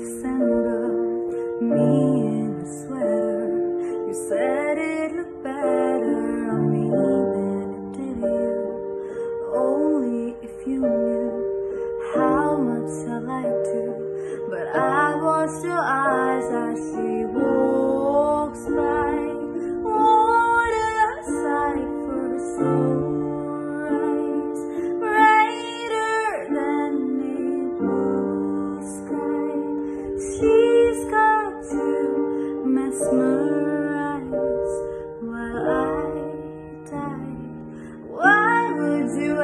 Alexander, me in a sweater. You said it looked better on me than it did you. Only if you knew how much I liked you. But I watched your eyes as she walks by. What a for a. to mesmerize while I die. Why would you